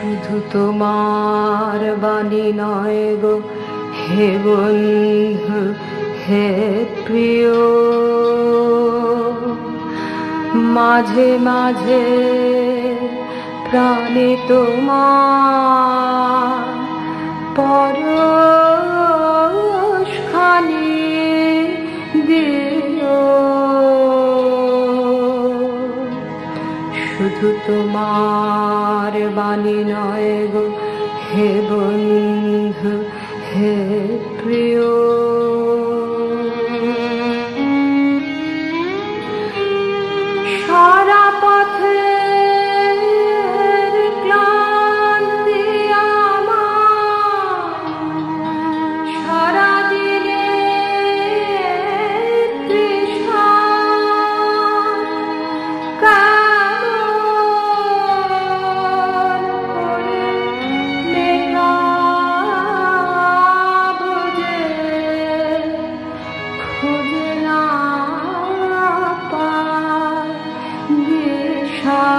শুধু তোমার বাণী নয় গো। হে বন্ধু, হে প্রিয়। মাঝে মাঝে প্রাণে তোমার পরশ খানি দিও। শুধু তোমার বাণী নয় গো। হে বন্ধু হে প্রিয়। সারা পথে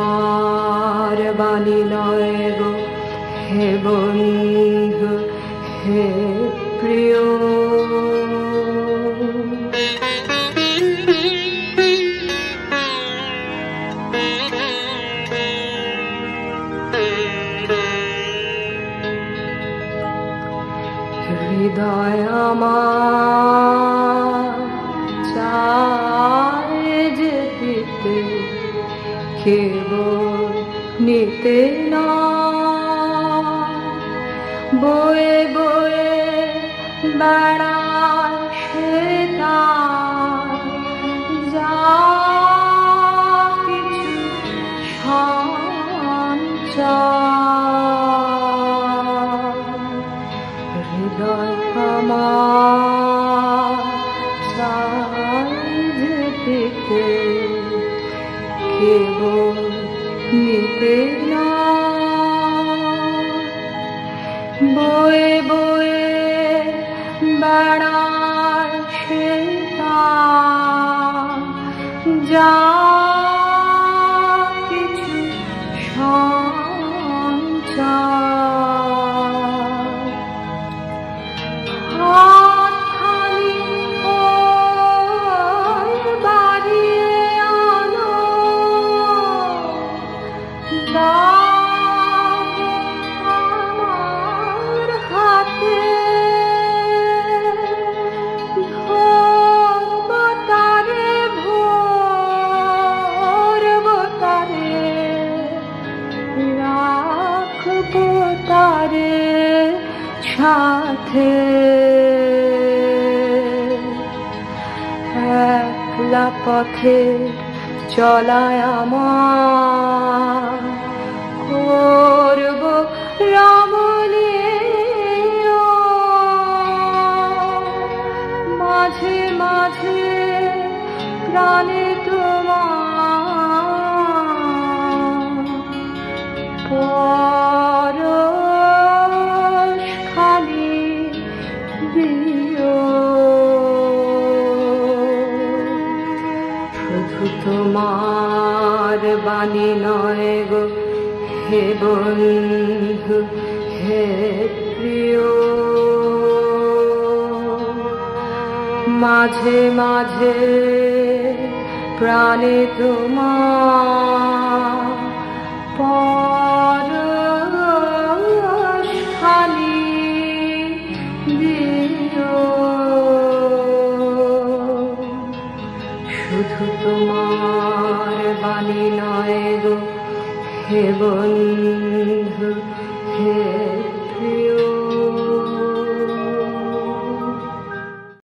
তোমার বাণী নয় গো। হে বন্ধু হে প্রিয়। হৃদয় আমার দিতে কেবল নিতে না। বয়ে বয়ে বেড়া সে যা নিতে বয়ে বয়ে বেড়ায় সে যা তারে সাথে। একলা পথে চলায় আমার। করব রমণীয় মাঝে মাঝে প্রাণে তোমার। শুধু তোমার বাণী নয় গো। হে বন্ধু হে প্রিয়। মাঝে মাঝে প্রাণে তোমার বাণী নয় গো হে বন্ধু হে প্রিয়